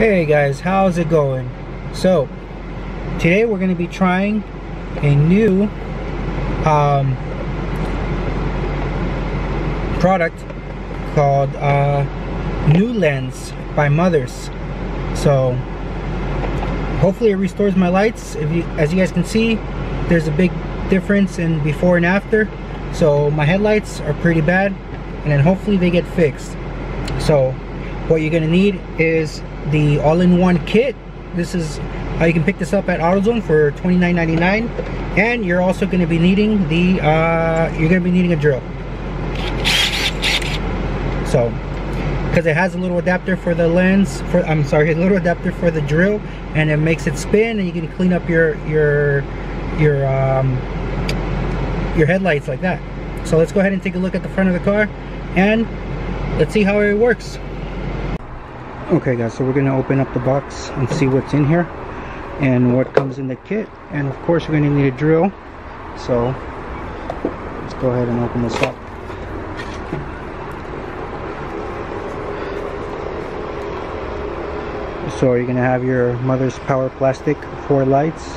Hey guys, how's it going? So, today we're going to be trying a new um, product called uh, NuLens by Mothers. So, hopefully it restores my lights. If you, as you guys can see, there's a big difference in before and after. So my headlights are pretty bad, and then hopefully they get fixed. So, what you're gonna need is the all-in-one kit. This is how you can pick this up at AutoZone for $29.99 and you're also going to be needing the uh, you're going to be needing a drill. So because it has a little adapter for the lens for I'm sorry a little adapter for the drill and it makes it spin and you can clean up your your your um, your headlights like that. So let's go ahead and take a look at the front of the car and let's see how it works okay guys so we're gonna open up the box and see what's in here and what comes in the kit. And of course we're gonna need a drill. So let's go ahead and open this up. So you're gonna have your Mothers power plastic four lights.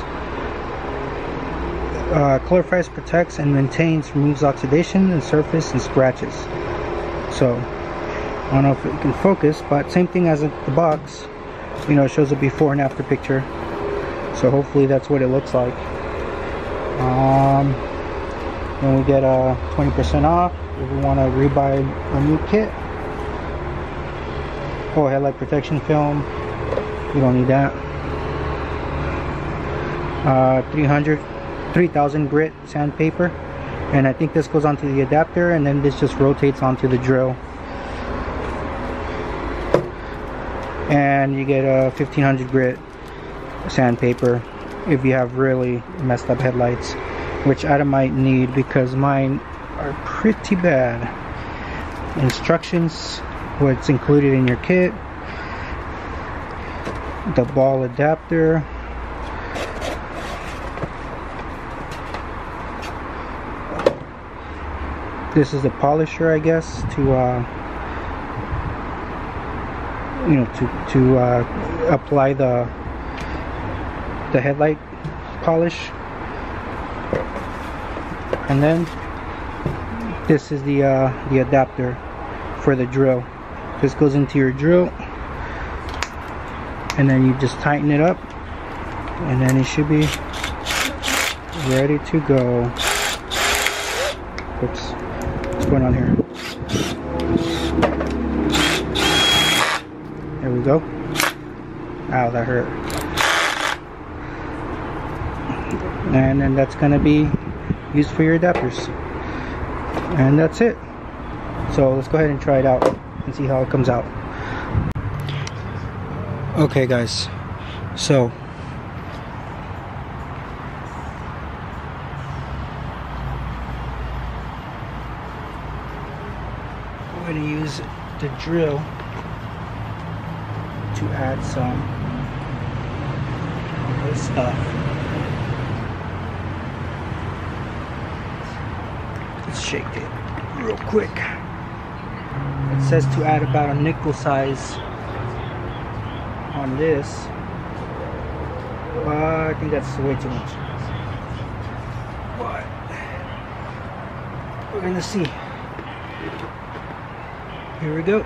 Uh, protects and maintains removes oxidation and surface and scratches. So I don't know if it can focus, but same thing as the box. You know, it shows a before and after picture. So hopefully that's what it looks like. Um, then we get a 20% off if we want to rebuy a new kit. Oh, headlight protection film. You don't need that. Uh, 300, 3000 grit sandpaper. And I think this goes onto the adapter and then this just rotates onto the drill. And you get a 1500 grit sandpaper if you have really messed up headlights which I might need because mine are pretty bad. Instructions what's included in your kit the ball adapter this is the polisher I guess to uh, you know to to uh, apply the the headlight polish. And then this is the uh, the adapter for the drill. This goes into your drill. And then you just tighten it up. And then it should be ready to go. Oops what's going on here There we go. Ow, that hurt. And then that's going to be used for your adapters. And that's it. So let's go ahead and try it out and see how it comes out. Okay guys, so we're going to use the drill to add some of this stuff. Let's shake it real quick. It says to add about a nickel size on this. Uh, I think that's way too much. But we're gonna see. Here we go.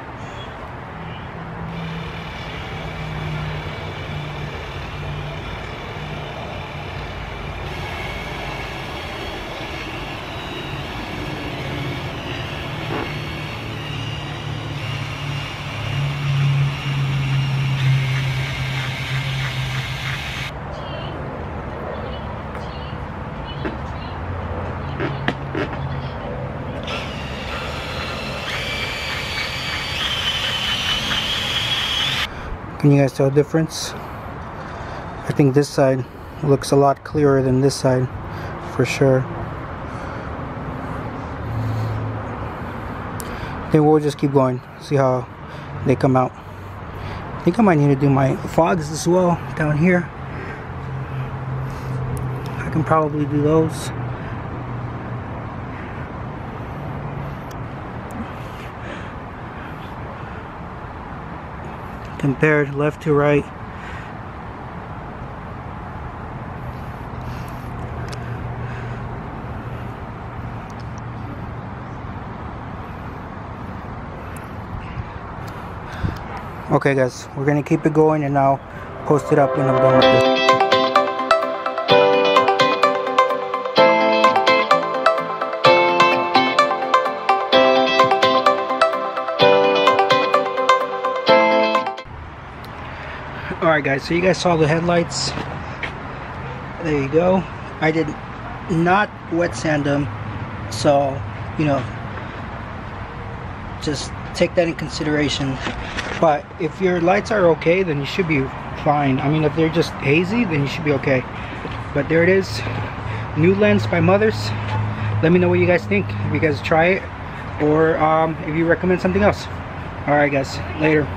Can you guys tell the difference? I think this side looks a lot clearer than this side for sure. Then we'll just keep going, see how they come out. I think I might need to do my fogs as well down here. I can probably do those. Compared left to right. Okay guys we're gonna keep it going and I'll post it up when I'm done with this Alright guys, so you guys saw the headlights. There you go. I did not wet sand them, so, you know, just take that in consideration. But if your lights are okay, then you should be fine. I mean, if they're just hazy, then you should be okay. But there it is. NuLens by Mothers. Let me know what you guys think. If you guys try it, or um, if you recommend something else. Alright guys, later.